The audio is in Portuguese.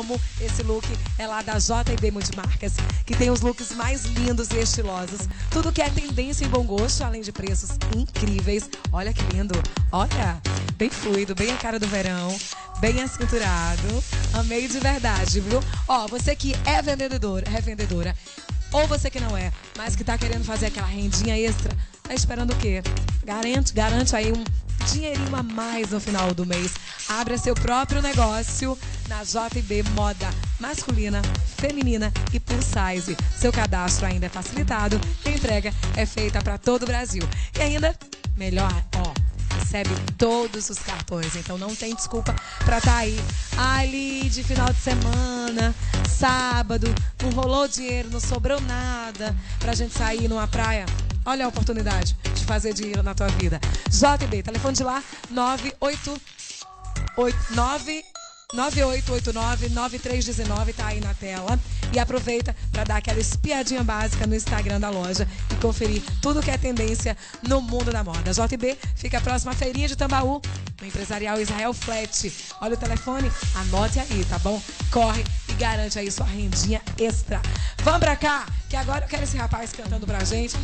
amo esse look é lá da JB Multimarcas, que tem os looks mais lindos e estilosos. Tudo que é tendência e bom gosto, além de preços incríveis. Olha que lindo. Olha, bem fluido, bem a cara do verão, bem acinturado. Amei de verdade, viu? Ó, você que é vendedor, é vendedora, ou você que não é, mas que tá querendo fazer aquela rendinha extra, tá esperando o quê? Garante, garante aí um dinheirinho a mais no final do mês. Abra seu próprio negócio na JB Moda masculina, feminina e plus size. Seu cadastro ainda é facilitado e a entrega é feita para todo o Brasil. E ainda, melhor, ó, recebe todos os cartões. Então não tem desculpa para estar tá aí ali de final de semana, sábado, não rolou dinheiro, não sobrou nada pra gente sair numa praia. Olha a oportunidade de fazer dinheiro na tua vida. JB, telefone de lá, 988 9889-9319 tá aí na tela. E aproveita para dar aquela espiadinha básica no Instagram da loja e conferir tudo que é tendência no mundo da moda. JB fica próxima à feirinha de Tambaú, no empresarial Israel Flat. Olha o telefone, anote aí, tá bom? Corre e garante aí sua rendinha extra. Vamos pra cá, que agora eu quero esse rapaz cantando pra gente.